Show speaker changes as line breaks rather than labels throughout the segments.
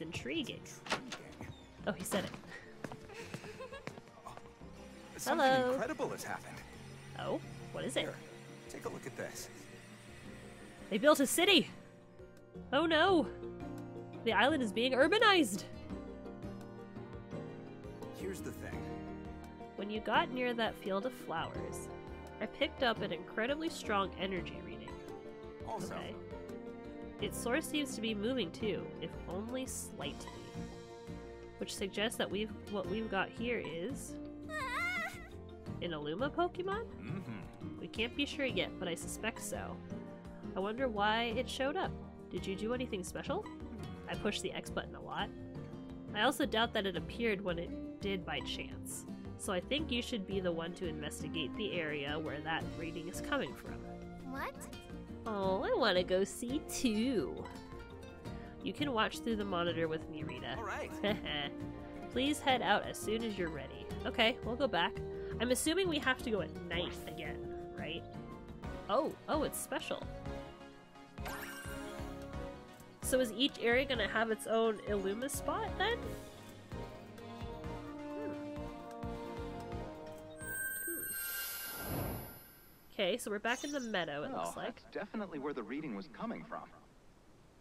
Intriguing.
Intriguing.
Oh, he said it.
Something
Hello.
incredible has happened.
Oh, what is it?
Here, take a look at this.
They built a city! Oh no! The island is being urbanized!
Here's the thing.
When you got near that field of flowers, I picked up an incredibly strong energy reading.
Also,
Okay. Its source seems to be moving too, if only slightly. Which suggests that we've what we've got here is an Illumina Pokemon?
mm-hmm.
We can't be sure yet, but I suspect so. I wonder why it showed up. Did you do anything special? I pushed the X button a lot. I also doubt that it appeared when it did by chance. So I think you should be the one to investigate the area where that reading is coming from.
What?
Oh, I want to go see too. You can watch through the monitor with me, Rita.
All right.
Please head out as soon as you're ready. Okay, we'll go back. I'm assuming we have to go at night again, right? Oh, oh, it's special. So is each area gonna have its own Illumina spot then? Okay, so we're back in the meadow, it
Well,
looks like.
that's definitely where the reading was coming from.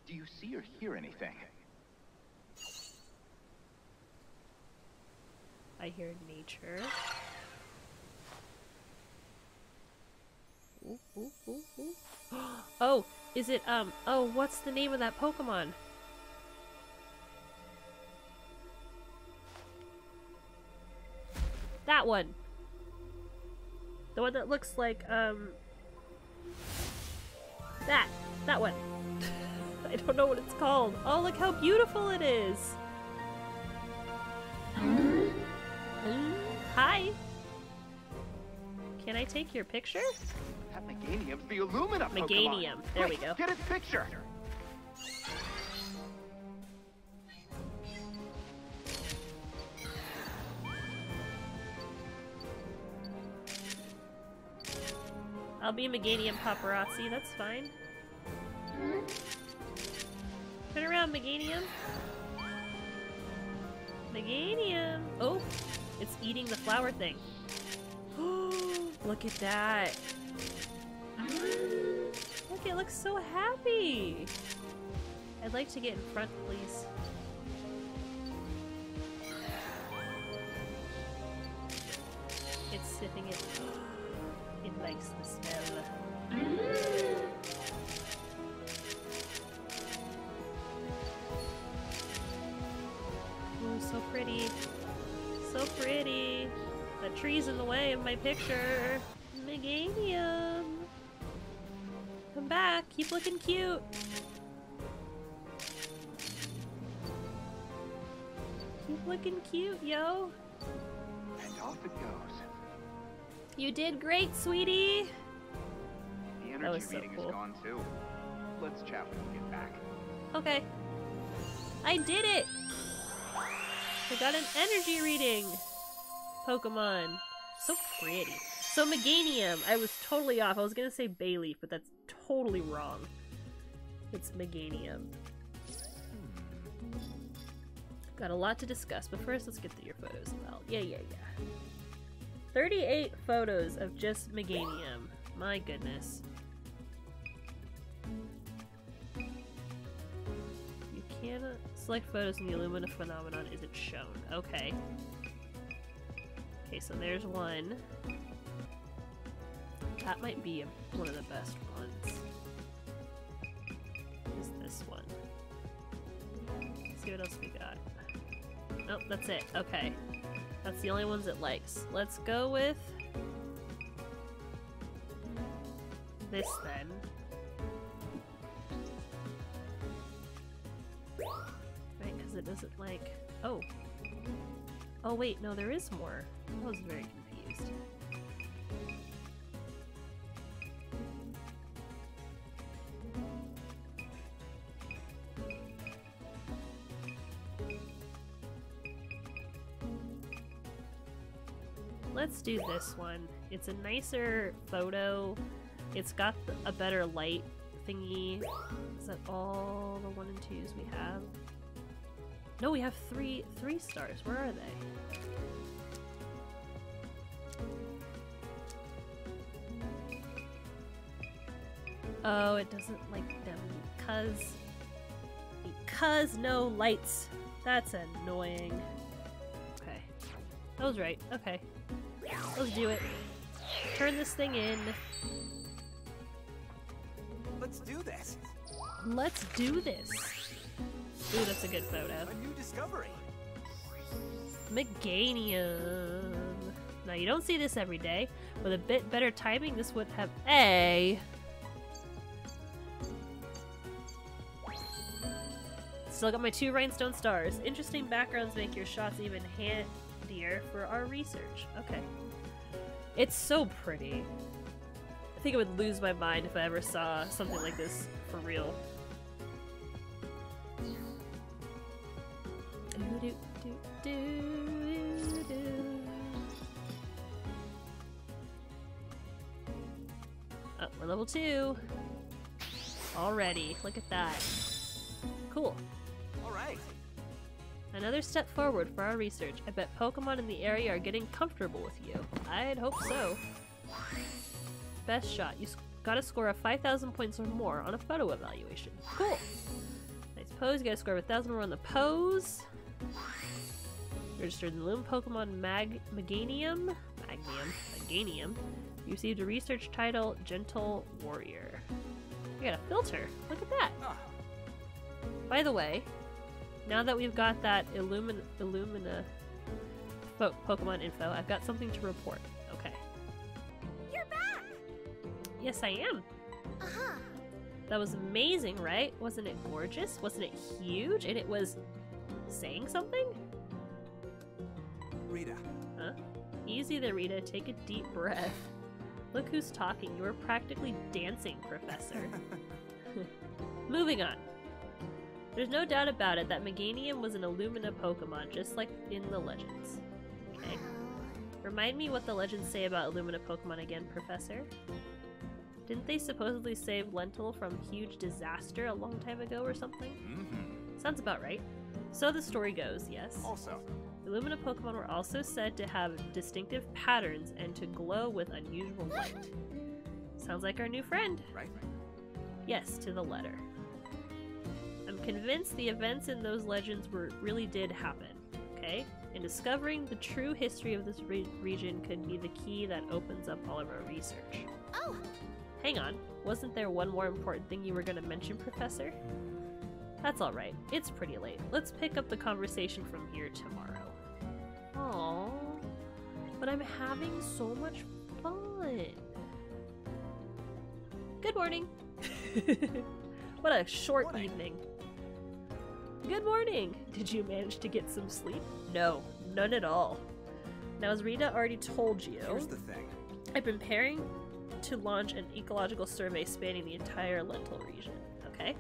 Do you see or hear anything?
I hear nature. Ooh, ooh, ooh, ooh. Oh, is it, um, oh, what's the name of that Pokemon? That one. The one that looks like, um, that. That one. I don't know what it's called. Oh, look how beautiful it is. Mm, Hi. Can I take your picture?
That Meganium's the Illumina Pokemon.
Meganium. There we go.
Get its picture.
I'll be a Meganium paparazzi, that's fine. Turn around, Meganium. Meganium! Oh, it's eating the flower thing. Look at that. Look, it looks so happy. I'd like to get in front, please. It's sniffing it. It likes the in the way of my picture. Meganium. Come back. Keep looking cute. Keep looking cute, yo.
And off it goes.
You did great, sweetie.
The
That
energy
was so
reading
cool.
is gone too. Let's chat when you get back.
Okay. I did it! I got an energy reading! Pokemon. So pretty. So Meganium. I was totally off. I was gonna say Bayleef, but that's totally wrong. It's Meganium. Got a lot to discuss, but first let's get through your photos, Well, Yeah, yeah, yeah. 38 photos of just Meganium. My goodness. You cannot select photos and the Illumina phenomenon isn't shown. Okay. Okay, so there's one. That might be one of the best ones. Is this one? Let's see what else we got. Oh, that's it. Okay. That's the only ones it likes. Let's go with this then. Right, because it doesn't like. Oh. Oh, wait, no, there is more. I was very confused. Let's do this one. It's a nicer photo. It's got a better light thingy. Is that all the one and twos we have? No, we have three three stars. Where are they? Oh, it doesn't like them because because no lights. That's annoying. Okay. I was right. Okay. Let's do it. Turn this thing in.
Let's do this.
Let's do this. Ooh, that's a good photo.
A new discovery.
Meganium. Now, you don't see this every day. With a bit better timing, this would have A. Still got my two rhinestone stars. Interesting backgrounds make your shots even handier for our research. Okay. It's so pretty. I think I would lose my mind if I ever saw something like this for real. Oh, we're level two. Already, look at that. Cool.
Right.
Another step forward for our research. I bet Pokemon in the area are getting comfortable with you. I'd hope so. Best shot. You gotta score a 5,000 points or more on a photo evaluation. Cool. Nice pose. You gotta score a 1,000 more on the pose. Registered in the Loom Pokemon Mag Meganium. Magnium. Meganium. You received a research title, Gentle Warrior. You got a filter. Look at that.
Ah,
By the way, now that we've got that Illumina, Illumina po- Pokemon info, I've got something to report. Okay.
You're back!
Yes, I am.
Uh-huh.
That was amazing, right? Wasn't it gorgeous? Wasn't it huge? And it was saying something?
Rita.
Huh? Easy there, Rita. Take a deep breath. Look who's talking. You were practically dancing, Professor. Moving on. There's no doubt about it that Meganium was an Illumina Pokemon, just like in the legends. Okay. Remind me what the legends say about Illumina Pokemon again, Professor? Didn't they supposedly save Lental from huge disaster a long time ago or something?
Mm-hmm.
Sounds about right. So the story goes, yes.
Also,
Illumina Pokemon were also said to have distinctive patterns and to glow with unusual light. Sounds like our new friend.
right?
Yes, to the letter. I'm convinced the events in those legends were really did happen. Okay, and discovering the true history of this re- region could be the key that opens up all of our research.
Oh,
Hang on, wasn't there one more important thing you were going to mention, Professor? That's all right. It's pretty late. Let's pick up the conversation from here tomorrow. Aww, but I'm having so much fun. Good morning. what a short
Morning.
evening. Good morning. Did you manage to get some sleep? No, none at all. Now, as Rita already told you,
Here's the thing.
I've been preparing to launch an ecological survey spanning the entire Lental region, okay?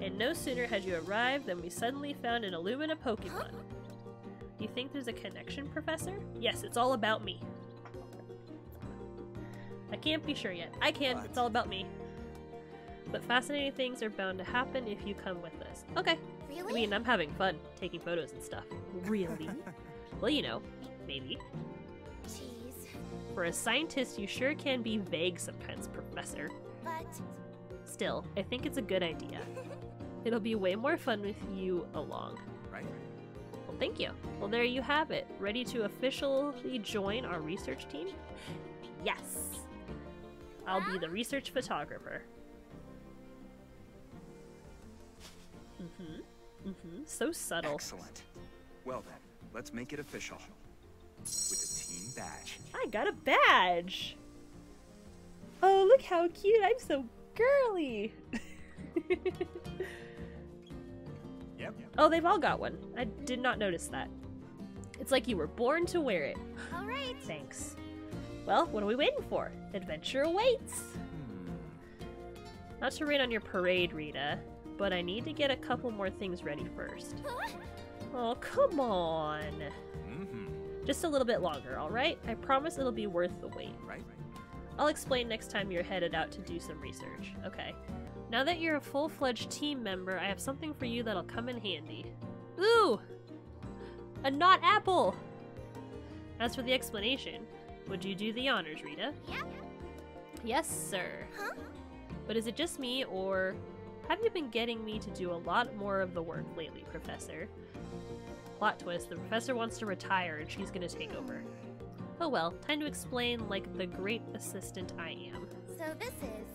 And no sooner had you arrived than we suddenly found an Illumina Pokemon. Do you think there's a connection, Professor? Yes, it's all about me. I can't be sure yet. I can,
What?
it's all about me. But fascinating things are bound to happen if you come with us. Okay. I mean, I'm having fun taking photos and stuff. Really? well, you know, maybe.
Jeez.
For a scientist, you sure can be vague sometimes, Professor.
But
Still, I think it's a good idea. It'll be way more fun with you along.
Right?
Well, thank you. Well, there you have it. Ready to officially join our research team? Yes! I'll be the research photographer. Mm hmm. Mm hmm. So subtle.
Excellent. Well then, let's make it official. With a team badge.
I got a badge! Oh, look how cute! I'm so girly!
Yep.
oh, they've all got one. I did not notice that. It's like you were born to wear it.
all right.
Thanks. Well, what are we waiting for? Adventure awaits!
Hmm.
Not to rain on your parade, Rita, but I need to get a couple more things ready first. Oh, come on!
Mm-hmm.
Just a little bit longer, alright? I promise it'll be worth the wait.
Right?
I'll explain next time you're headed out to do some research. Okay. Now that you're a full fledged team member, I have something for you that'll come in handy. Ooh! A not apple! As for the explanation, would you do the honors, Rita?
Yep.
Yes, sir.
Huh?
But is it just me, or have you been getting me to do a lot more of the work lately, Professor? Plot twist the professor wants to retire and she's gonna take over. Oh well, time to explain like the great assistant I am.
So this is.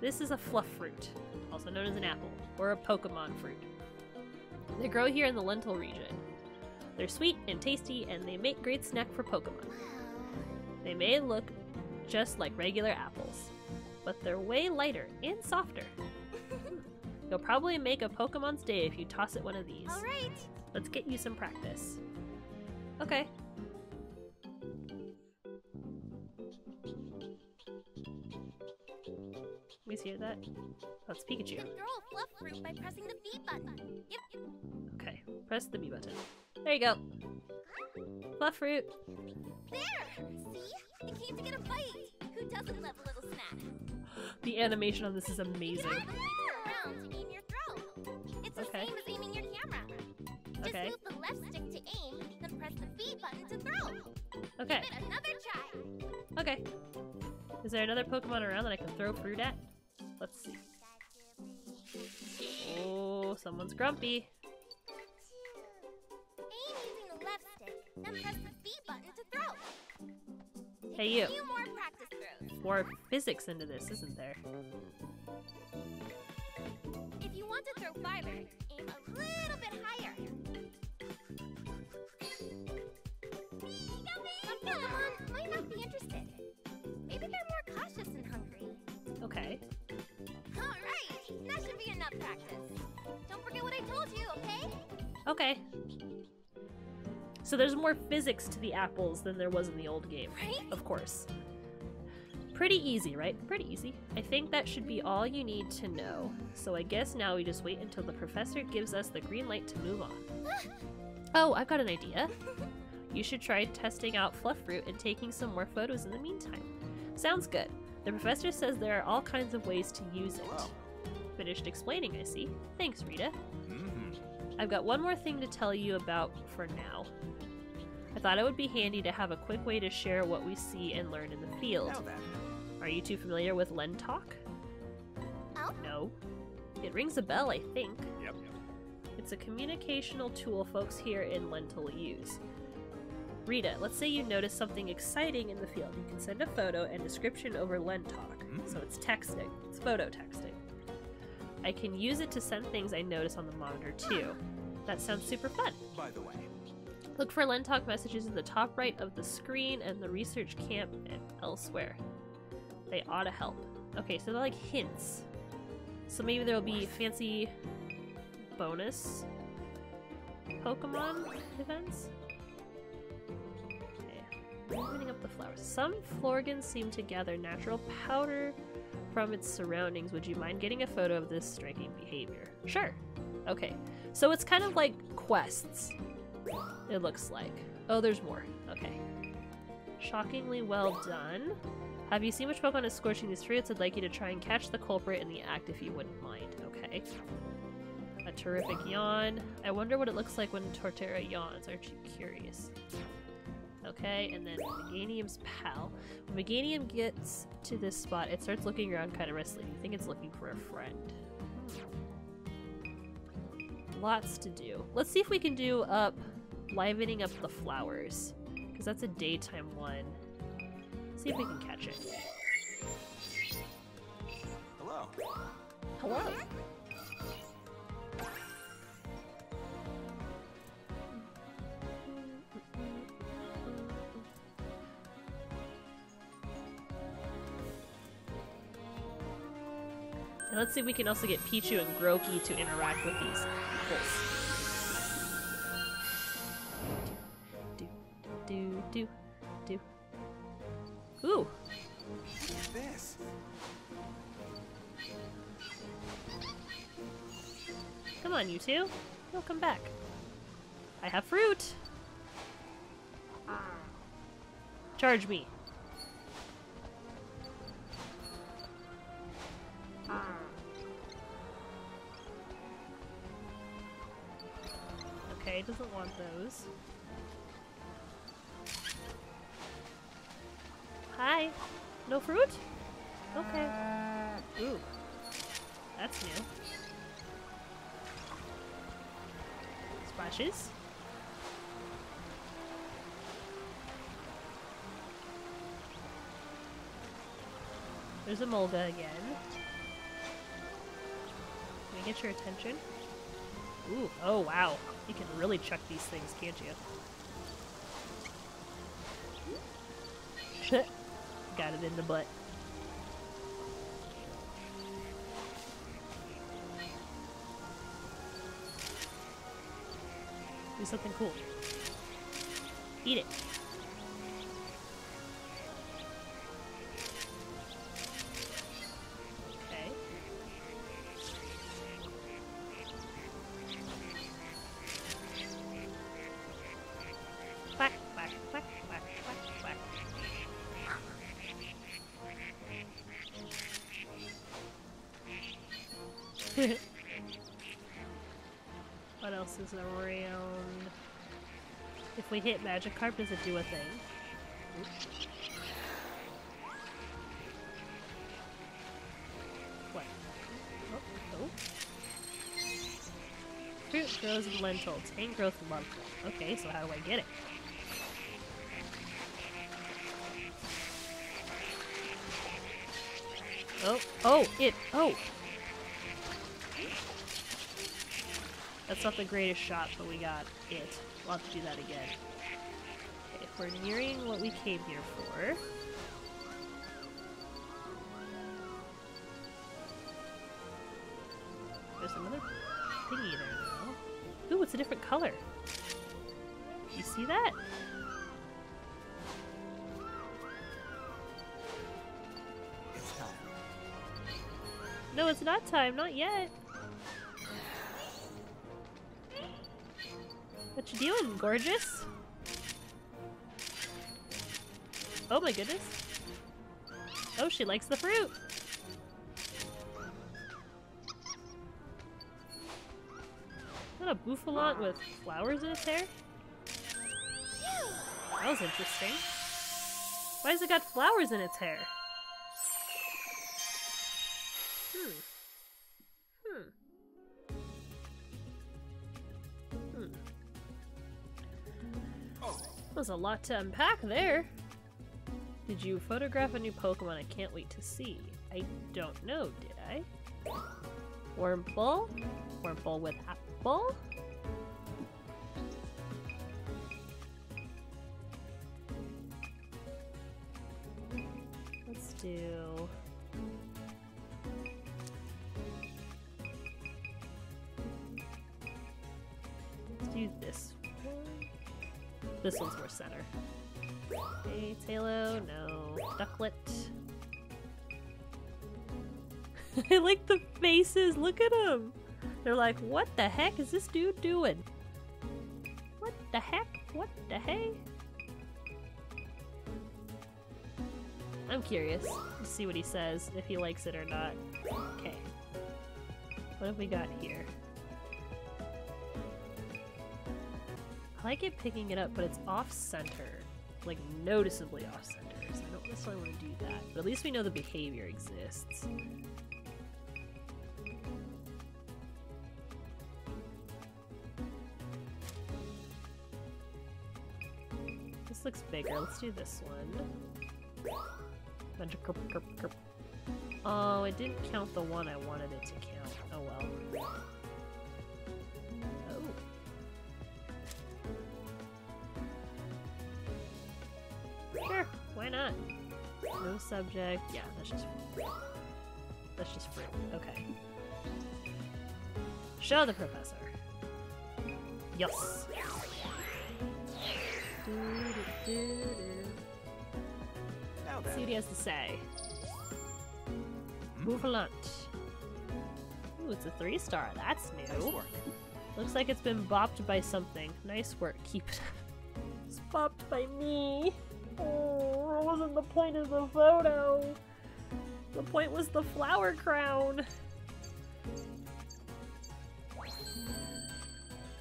This is a fluff fruit, also known as an apple, or a Pokemon fruit. They grow here in the Lental region. They're sweet and tasty, and they make great snack for Pokemon. They may look just like regular apples, but they're way lighter and softer. You'll probably make a Pokemon's day if you toss it one of these.
Alright.
Let's get you some practice. Okay. We hear that? That's
You
Pikachu.
can throw a fluff fruit by pressing the B button. Yep.
Okay, press the B button. There you go. Fluffruit.
There! See? It came to get a bite. Who doesn't love a little snack?
The animation on this is amazing.
also Just
Okay.
move the left stick to aim, then press the B button to throw.
Okay,
Give it another try.
okay. Is there another Pokemon around that I can throw fruit at? Let's see. Oh, someone's grumpy.
Aim using the left stick, then press the B button to throw.
Hey, you.
More practice throws.
More physics into this, isn't there?
If you want to throw farther, aim a little bit higher. Some might not be interested. Maybe they're more cautious and hungry.
Okay.
Alright, that should be enough practice. Don't forget what I told you, okay?
Okay. So there's more physics to the apples than there was in the old game.
Right?
Of course. Pretty easy, right? Pretty easy. I think that should be all you need to know. So I guess now we just wait until the professor gives us the green light to move on. Oh, I've got an idea. You should try testing out Fluffruit and taking some more photos in the meantime. Sounds good. The professor says there are all kinds of ways to use it.
Hello.
Finished explaining, I see. Thanks, Rita.
Mm-hmm.
I've got one more thing to tell you about for now. I thought it would be handy to have a quick way to share what we see and learn in the field.
Now then.
Are you too familiar with Len Talk?
Oh?
No. It rings a bell, I think.
Yep.
It's a communicational tool folks here in Lental use. Rita, let's say you notice something exciting in the field. You can send a photo and description over Len Talk.
Mm.
So it's texting, it's photo texting. I can use it to send things I notice on the monitor too. That sounds super fun.
By the way,
Look for Len Talk messages in the top right of the screen and the research camp and elsewhere. They ought to help. Okay, so they're like hints. So maybe there'll be fancy bonus Pokemon events? Opening up the flowers. Some Florges seem to gather natural powder from its surroundings. Would you mind getting a photo of this striking behavior? Sure. Okay. So it's kind of like quests. It looks like. Oh, there's more. Okay. Shockingly well done. Have you seen which Pokemon is scorching these fruits? I'd like you to try and catch the culprit in the act if you wouldn't mind. Okay. A terrific yawn. I wonder what it looks like when Torterra yawns. Aren't you curious? Okay, and then Meganium's pal. When Meganium gets to this spot, it starts looking around kind of restlessly. You think it's looking for a friend. Lots to do. Let's see if we can do up livening up the flowers. Because that's a daytime one. See if we can catch it.
hello.
Hello. And let's see if we can also get Pichu and Grookey to interact with these. Do, do, do, do. Ooh,
This.
Come on, you two. You'll come back. I have fruit. Charge me. Okay, doesn't want those. Hi. No fruit? Okay. Ooh. That's new. Splashes. There's a Emolga again. Can I get your attention? Ooh, oh wow. You can really chuck these things, can't you? Got it in the butt. Do something cool. Eat it. what else is around? If we hit Magikarp, does it do a thing? What? Oh, oh. Fruit grows in Lental. Tank growth Lental. Okay, so how do I get it? Oh, oh, it, oh! That's not the greatest shot, but we got it. We'll have to do that again. Okay, if we're nearing what we came here for... There's another thingy there now. Ooh, it's a different color. You see that?
It's.
No, it's not time. Not yet. You doing, gorgeous? Oh my goodness. Oh, she likes the fruit. Is that a Bouffalant with flowers in its hair? That was interesting. Why has it got flowers in its hair? There's a lot to unpack there. Did you photograph a new Pokemon I can't wait to see? I don't know, did I? Wurmple? Wurmple with apple? Let's do... Let's do this one. This one's center. No. Ducklett. I like the faces, look at them! They're like, what the heck is this dude doing? What the heck? What the hey? I'm curious to see what he says, if he likes it or not. Okay. What have we got here? I like it picking it up, but it's off center. Like, noticeably off center. So I don't necessarily want to do that. But at least we know the behavior exists. This looks bigger. Let's do this one. Bunch of kerp, kerp, kerp. Oh, it didn't count the one I wanted it to count. Oh well. Not? No subject. Yeah, that's just that's just fruit. Okay. Show the professor. Yes.
Now
See what he has to say. Bouffalant. Hmm? Ooh, it's a three star. That's
nice
new.
work.
Looks like it's been bopped by something. Nice work. Keep it up. It's bopped by me. Oh, that wasn't the point of the photo. The point was the flower crown.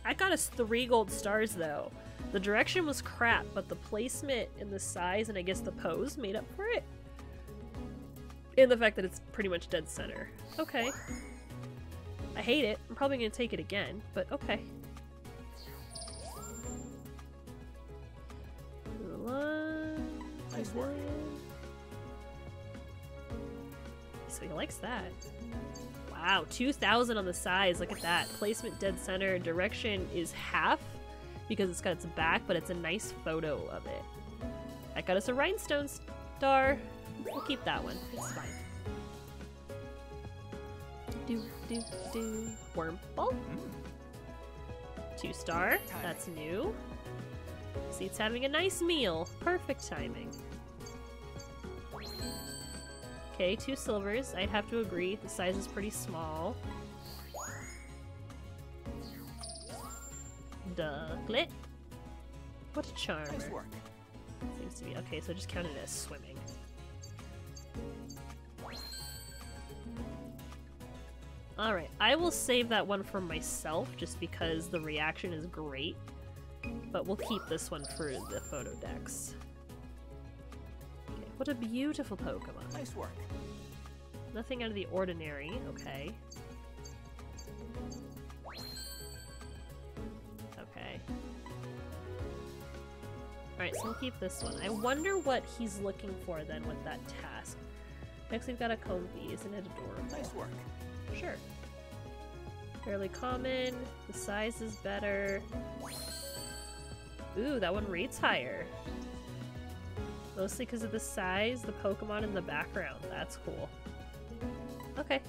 I got us three gold stars though. The direction was crap, but the placement and the size and I guess the pose made up for it. And the fact that it's pretty much dead center. Okay. I hate it. I'm probably gonna take it again, but okay.
Nice work.
So he likes that. Wow, 2,000 on the size. Look at that. Placement dead center. Direction is half because it's got its back, but it's a nice photo of it. That got us a rhinestone star. We'll keep that one. It's fine. Do, do, do. Worm ball.
Mm.
Two star. That's new. See, it's having a nice meal. Perfect timing. Okay, two silvers. I'd have to agree. The size is pretty small. Ducklett. What a charmer.
Nice work.
Seems to be okay, so just count it as swimming. Alright, I will save that one for myself just because the reaction is great. But we'll keep this one for the photo decks. What a beautiful Pokemon.
Nice work.
Nothing out of the ordinary, okay. Okay. Alright, so we'll keep this one. I wonder what he's looking for then with that task. Next we've got a Comfey, isn't it adorable?
Nice work.
Sure. Fairly common, the size is better. Ooh, that one rates higher. Mostly because of the size, the Pokemon in the background. That's cool. Okay.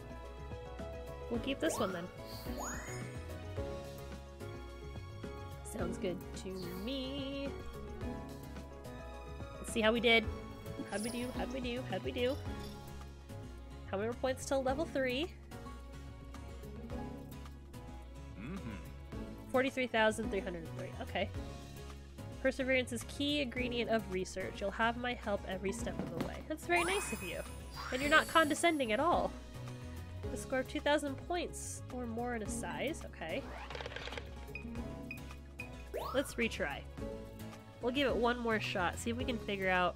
We'll keep this one then. Sounds good to me. Let's see how we did. How'd we do? How'd we do? How'd we do? How many more points till level 3?
Mm-hmm.
43,303. Okay. Perseverance is key ingredient of research. You'll have my help every step of the way. That's very nice of you. And you're not condescending at all. A score of 2,000 points or more in a size. Okay. Let's retry. We'll give it one more shot. See if we can figure out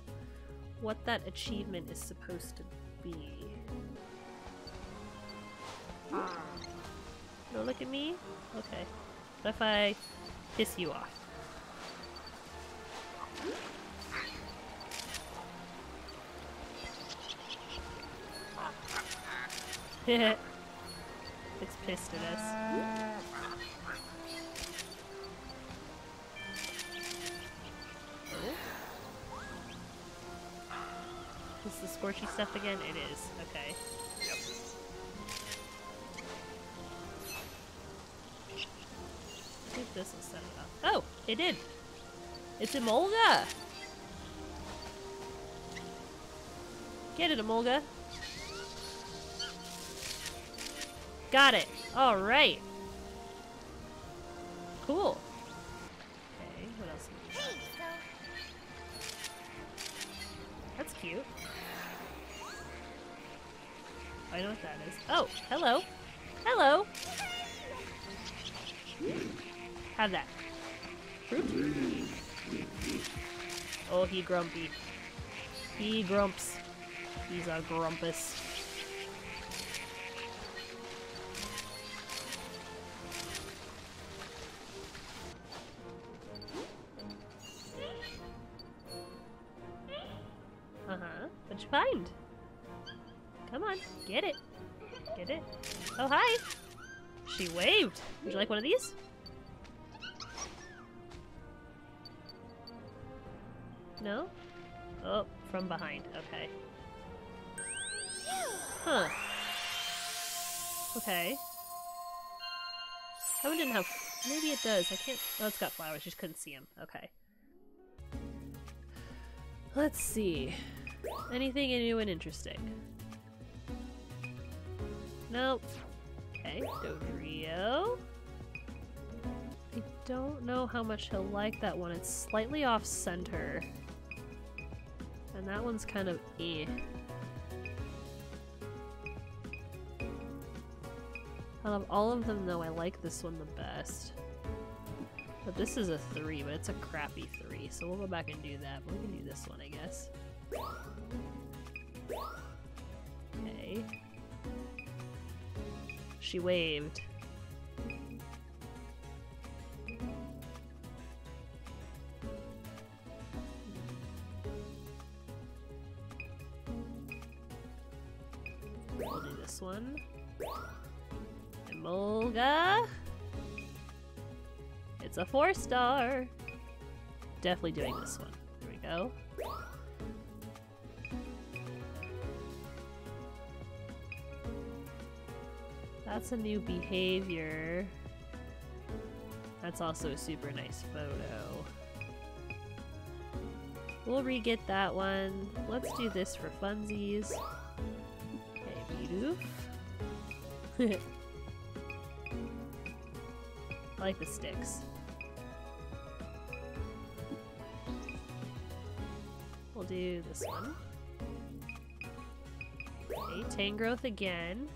what that achievement is supposed to be. Don't look at me? Okay. What if I piss you off? it's pissed at us. Is the scorchy stuff again? It is. Okay.
Yep.
I think this will set it up. Oh, it did. It's Emolga. Get it, Emolga. Got it. All grumpy. He grumps. He's a grumpus. Uh-huh. What'd you find? Come on, get it. Get it. Oh, hi. She waved. Would you like one of these? No? Oh, from behind. Okay. Huh. Okay. That one didn't have... Maybe it does. I can't... Oh, it's got flowers. Just couldn't see them. Okay. Let's see. Anything new and interesting? Nope. Okay, Dodrio. I don't know how much he'll like that one. It's slightly off center. And that one's kind of eh. Out of all of them, though, I like this one the best. But this is a three, but it's a crappy three, so we'll go back and do that. But we can do this one, I guess. Okay. She waved. A four star. Definitely doing this one. There we go. That's a new behavior. That's also a super nice photo. We'll re-get that one. Let's do this for funsies. Okay, Bidoof. I like the sticks. Do this one. Okay, Tangrowth again.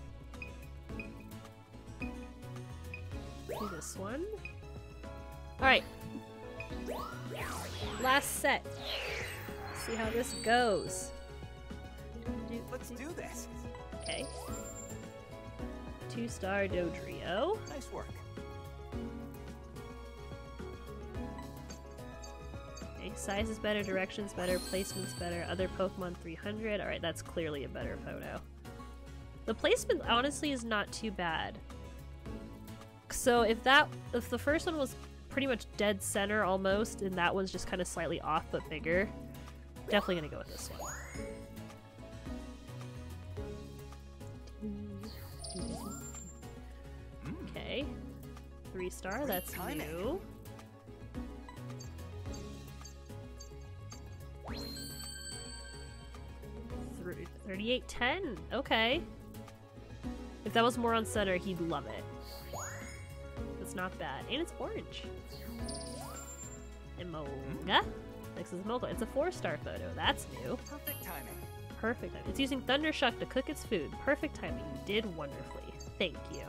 Do this one. Alright. Last set. See how this goes.
Let's do this.
Okay. Two star Dodrio.
Nice work.
Size is better, direction's better, placement's better, other Pokemon 300. Alright, that's clearly a better photo. The placement honestly is not too bad. So if that if the first one was pretty much dead center almost, and that one's just kind of slightly off but bigger, definitely gonna go with this one. Hmm. Okay. Three star, that's new. 3810. Okay. If that was more on center, he'd love it. That's not bad. And it's orange. Emolga. Next is Emolga. It's a four star photo. That's new.
Perfect timing.
Perfect. timing. It's using Thundershock to cook its food. Perfect timing. You did wonderfully. Thank you.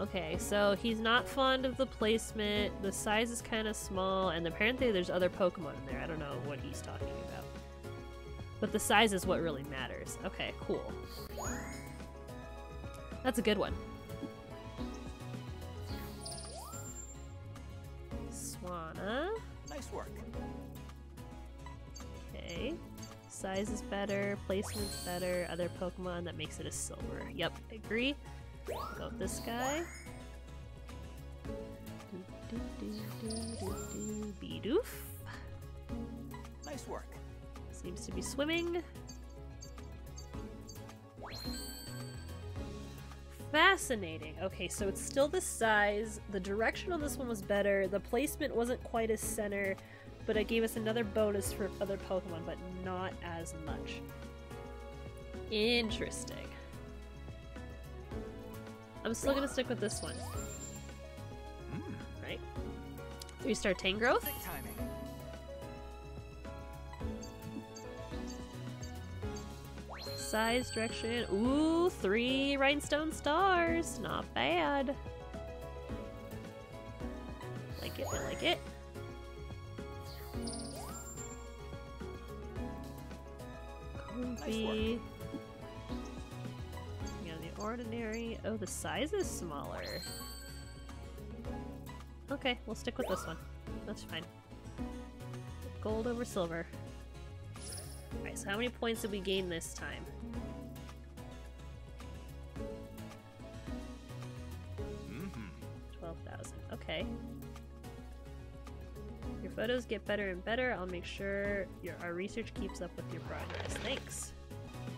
Okay, so he's not fond of the placement. The size is kind of small, and apparently there's other Pokemon in there. He's talking about. But the size is what really matters. Okay, cool. That's a good one. Swanna.
Nice work.
Okay. Size is better, placement's better, other Pokemon, that makes it a silver. Yep, I agree. Go with this guy. Do, do, do, do, do, do. Bidoof.
Nice work.
Seems to be swimming. Fascinating. Okay, so it's still the size. The direction on this one was better. The placement wasn't quite as center, but it gave us another bonus for other Pokemon, but not as much. Interesting. I'm still gonna stick with this one,
Mm,
right? Three star Tangrowth.
perfect timing.
Size, direction. Ooh, three rhinestone stars. Not bad. Like it, I like it. Comfey. Yeah, the ordinary. Oh, the size is smaller. Okay, we'll stick with this one. That's fine. Gold over silver. Alright, so how many points did we gain this time? Okay. Your photos get better and better. I'll make sure your our research keeps up with your progress. Thanks.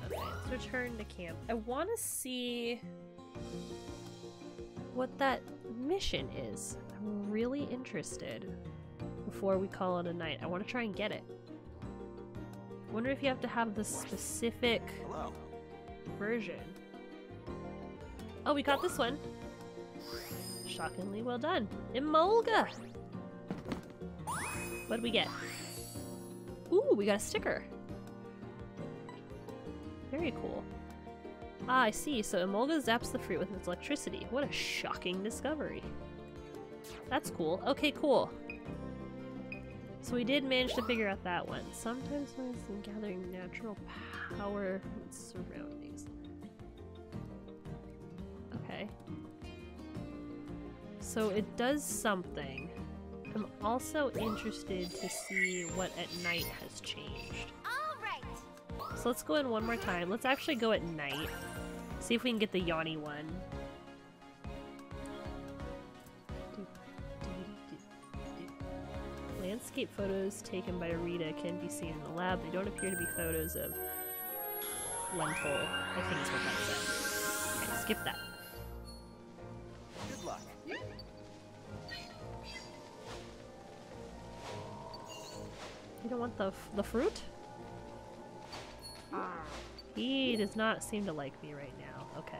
Okay, let's return to camp. I want to see what that mission is. I'm really interested before we call it a night. I want to try and get it. Wonder if you have to have the specific
Hello.
version. Oh, we got this one. Shockingly well done. Emolga! What did we get? Ooh, we got a sticker. Very cool. Ah, I see. So Emolga zaps the fruit with its electricity. What a shocking discovery. That's cool. Okay, cool. So we did manage to figure out that one. Sometimes when it's in gathering natural power its surroundings. Okay. So it does something. I'm also interested to see what at night has changed.
All right.
So let's go in one more time. Let's actually go at night. See if we can get the Yanni one. Landscape photos taken by Rita can be seen in the lab. They don't appear to be photos of Lental. I think is what that said. Okay, skip that. You don't want the the fruit? He does not seem to like me right now. Okay.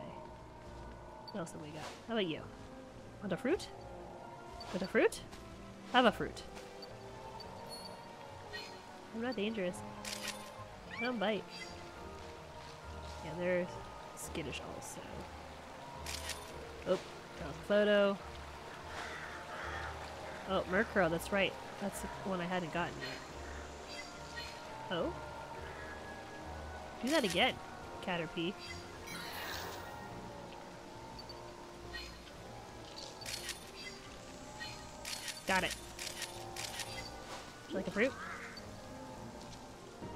What else have we got? How about you? Want a fruit? Want a fruit? Have a fruit. I'm not dangerous. I don't bite. Yeah, they're skittish also. Oh, got a photo. Oh, Murkrow, that's right. That's the one I hadn't gotten yet. Oh? Do that again, Caterpie. Got it. Like a fruit?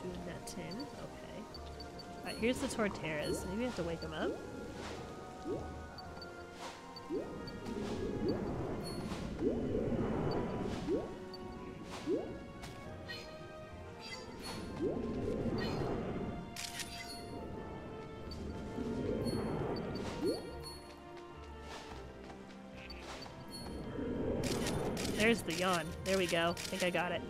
Doing that tin. Okay. Alright, here's the Torterras. Maybe I have to wake them up. Yawn. There we go. I think I got it.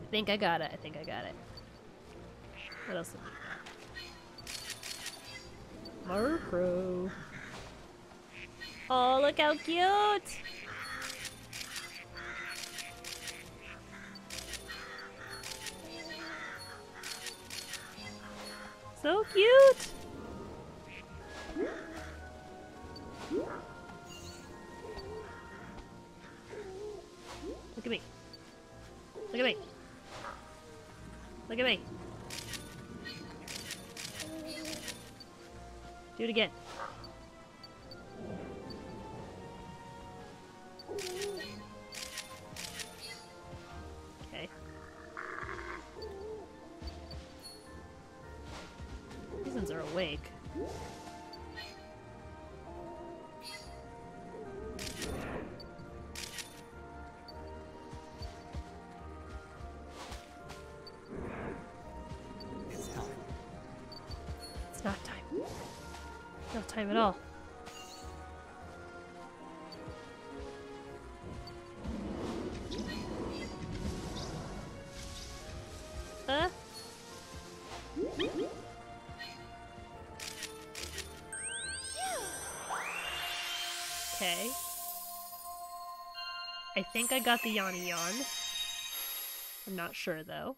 I think I got it. I think I got it. What else? Murkrow. Oh, look how cute! So cute! Look at me. Look at me. Do it again. I got the Yanni Yan. I'm not sure though.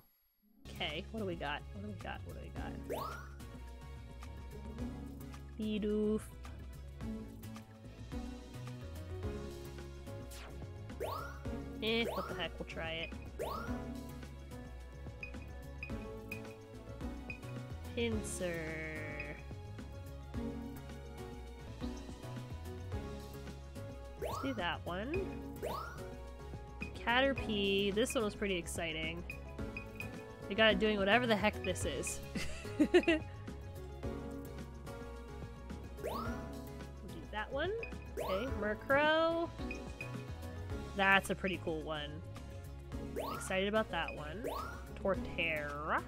Okay, what do we got? What do we got? What do we got? Bidoof. Eh, what the heck, we'll try it. Pinsir. Let's do that one. Caterpie, this one was pretty exciting. They got it doing whatever the heck this is. We'll do that one. Okay, Murkrow. That's a pretty cool one. Excited about that one. Torterra.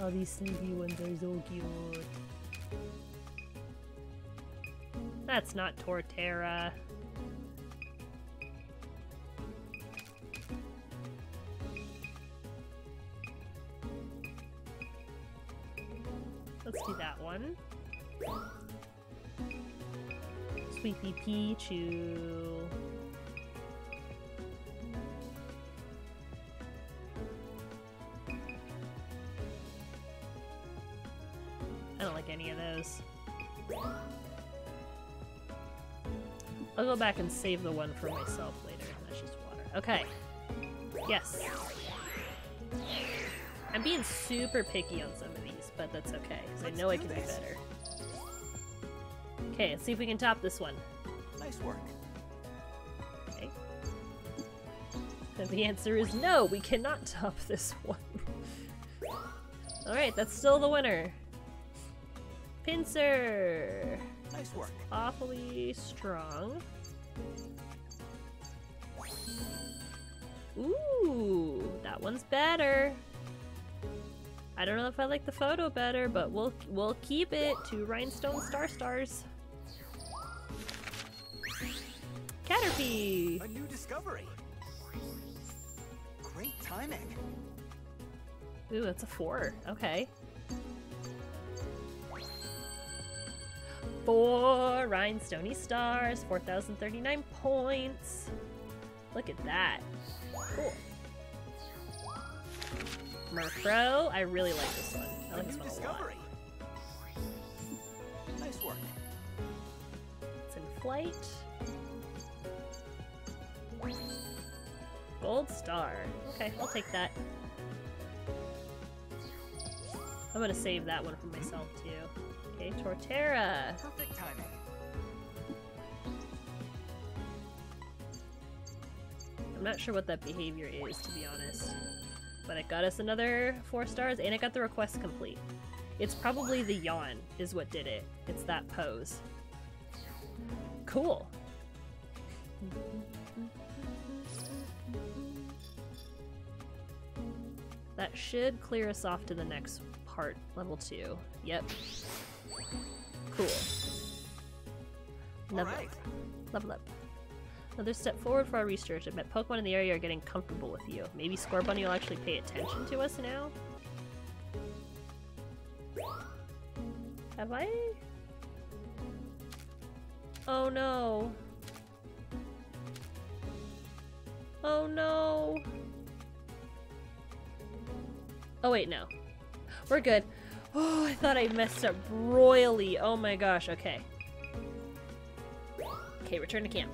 Oh, these sleepy ones are so cute. That's not Torterra. one. Sweetie Pichu. I don't like any of those. I'll go back and save the one for myself later. That's just water. Okay. Yes. I'm being super picky on some of but that's okay, I know I can do better. Okay, let's see if we can top this one.
Nice work.
Okay. And the answer is no, we cannot top this one. Alright, that's still the winner. Pinsir!
Nice work.
Awfully strong. Ooh, that one's better. I don't know if I like the photo better, but we'll we'll keep it to Rhinestone Star Stars. Caterpie!
A new discovery. Great timing.
Ooh, that's a four. Okay. Four rhinestony stars, 4,039 points. Look at that. Cool. Murkrow, I really like this one. I like this one a lot.
discovery. Nice work.
It's in flight. Gold star. Okay, I'll take that. I'm gonna save that one for myself too. Okay, Torterra.
Perfect timing.
I'm not sure what that behavior is, to be honest. But it got us another four stars, and it got the request complete. It's probably the yawn, is what did it. It's that pose. Cool. That should clear us off to the next part, level two. Yep. Cool. Level
right.
up. Level up. Another step forward for our research. I bet Pokemon in the area are getting comfortable with you. Maybe Scorbunny will actually pay attention to us now? Have I? Oh no. Oh no. Oh wait, no. We're good. Oh, I thought I messed up royally. Oh my gosh, okay. Okay, return to camp.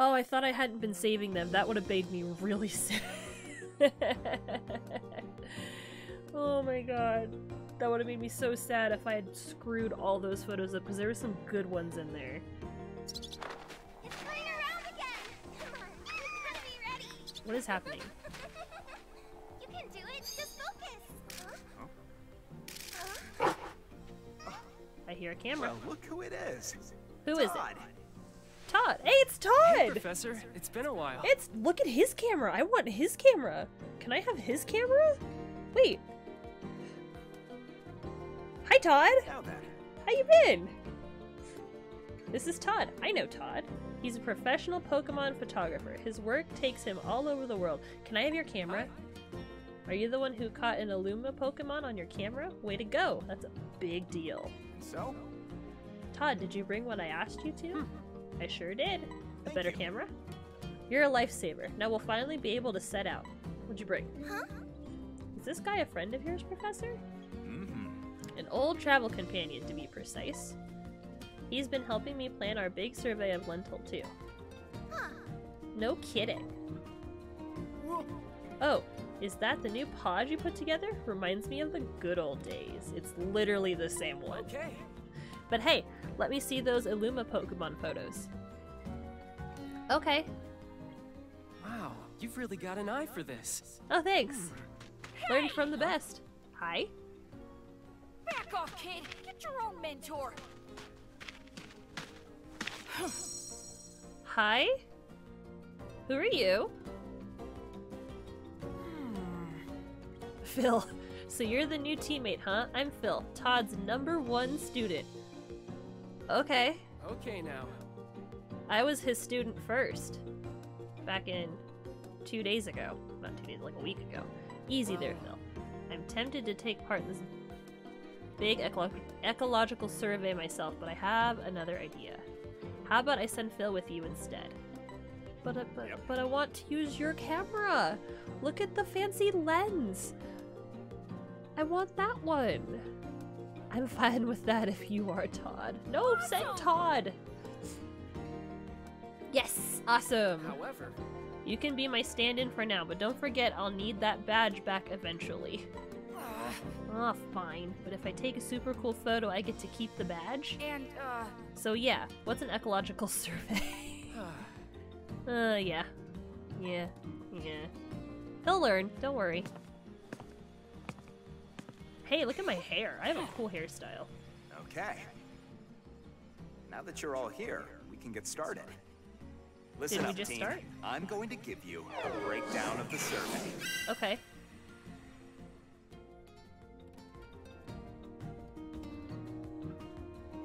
Oh, I thought I hadn't been saving them. That would have made me really sad. oh my god. That would have made me so sad if I had screwed all those photos up because there were some good ones in there.
It's turning around again. Come on, you gotta be ready.
What is happening?
you can do it. Just focus. Huh? Huh?
I hear a camera.
Well, look who it is.
Who is
Todd.
it? Todd. Hey, it's Todd! Hey!
Professor, it's been a while.
It's look at his camera. I want his camera. Can I have his camera? Wait. Hi Todd.
Now then.
How you been? This is Todd. I know Todd. He's a professional Pokemon photographer. His work takes him all over the world. Can I have your camera? Are you the one who caught an Illumina Pokemon on your camera? Way to go. That's a big deal.
So,
Todd, did you bring what I asked you to? Hmm. I sure did. A
Thank
better
you.
camera? You're a lifesaver. Now we'll finally be able to set out. What'd you bring?
Huh?
Is this guy a friend of yours, Professor?
mm-hmm.
An old travel companion, to be precise. He's been helping me plan our big survey of Lental, too.
Huh.
No kidding. Oh, is that the new pod you put together? Reminds me of the good old days. It's literally the same one.
Okay.
But hey, let me see those Illumina Pokemon photos. Okay.
Wow, you've really got an eye for this.
Oh, thanks. Hmm. Learn from the best. Hi.
Back off, kid! Get your own mentor!
Hi. Who are you? Hmm. Phil. So you're the new teammate, huh? I'm Phil, Todd's number one student. Okay.
Okay now.
I was his student first. Back in two days ago. Not two days, like a week ago. Easy there, oh. Phil. I'm tempted to take part in this big ecolo- ecological survey myself, but I have another idea. How about I send Phil with you instead? But, I- but, but I want to use your camera. Look at the fancy lens. I want that one. I'm fine with that if you are Todd. No, send Todd! Yes! Awesome!
However,
You can be my stand in for now, but don't forget I'll need that badge back eventually.
Uh,
Oh, fine. But if I take a super cool photo, I get to keep the badge?
and, uh,
So, yeah, what's an ecological survey? uh, yeah. Yeah. Yeah. He'll learn, don't worry. Hey, look at my hair. I have a cool hairstyle.
Okay. Now that you're all here, we can get started. Listen
Did we
up,
just
team.
start?
I'm going to give you a breakdown of the survey.
Okay.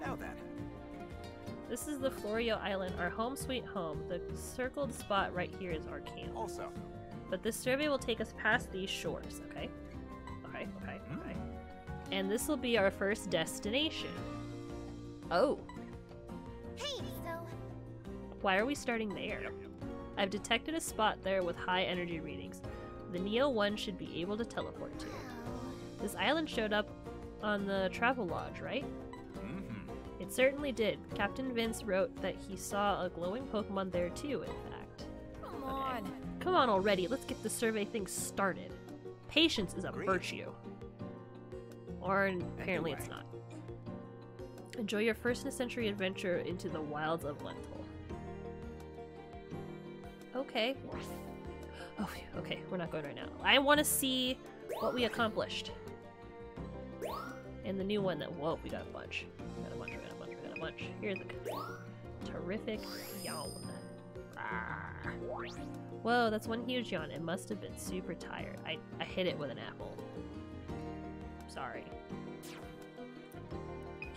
Now then,
This is the Florio Island, our home sweet home. The circled spot right here is our camp.
also,
But this survey will take us past these shores, okay? Okay, okay, hmm. okay. And this will be our first destination. Oh,
Hey, so
why are we starting there? I've detected a spot there with high energy readings. The Neo 1 should be able to teleport to. it. This island showed up on the travel lodge, right?
mm-hmm.
It certainly did. Captain Vince wrote that he saw a glowing Pokemon there too, in fact.
come on.
Come on already, let's get the survey thing started. Patience is a
Agreed.
virtue. Or n- apparently it's not. Enjoy your first century adventure into the wilds of Lental. Okay. Oh, okay, we're not going right now. I want to see what we accomplished. And the new one that, whoa, we got a bunch. We got a bunch, we got a bunch, we got a bunch. Here's the terrific yawn. Ah. Whoa, that's one huge yawn. It must have been super tired. I, I hit it with an apple. Sorry.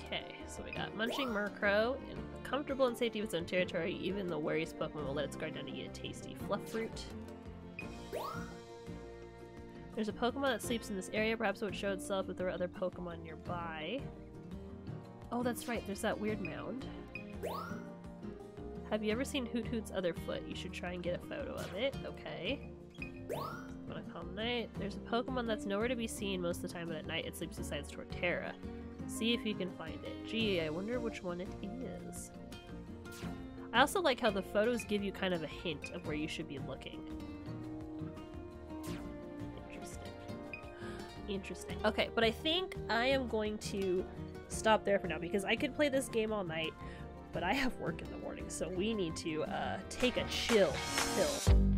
Okay, so we got Munching Murkrow in comfortable and safety of its own territory. Even the wariest Pokemon will let its guard down to eat a tasty Fluffruit. There's a Pokemon that sleeps in this area. Perhaps it would show itself if there were other Pokemon nearby. Oh, that's right. There's that weird mound. Have you ever seen Hoothoot's other foot? You should try and get a photo of it. Okay. Wanna calm night? There's a Pokemon that's nowhere to be seen most of the time, but at night it sleeps beside Torterra. See if you can find it. Gee, I wonder which one it is. I also like how the photos give you kind of a hint of where you should be looking. Interesting. Interesting. Okay, but I think I am going to stop there for now because I could play this game all night, but I have work in the morning, so we need to uh, take a chill pill.